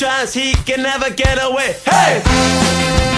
tries, he can never get away. Hey!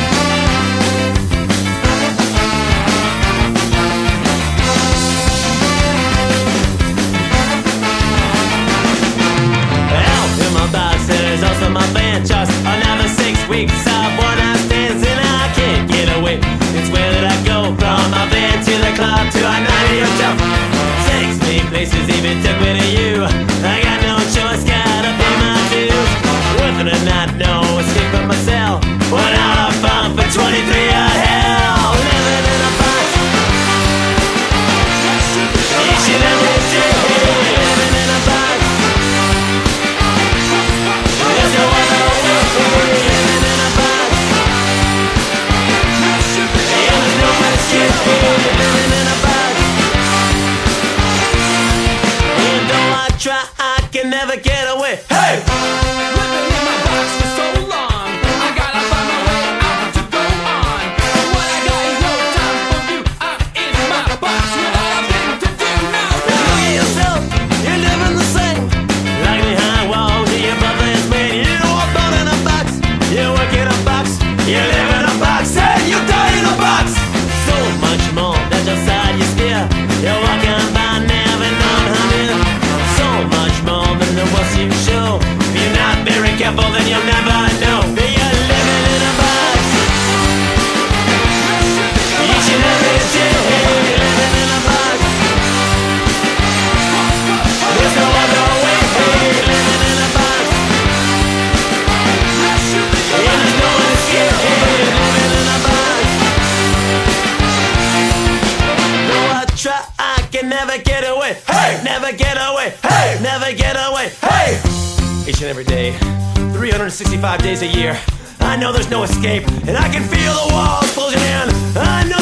I can never get away. Hey! try, I can never get away. Hey, never get away. Hey, never get away. Hey, each and every day, 365 days a year. I know there's no escape, and I can feel the walls closing in. I know.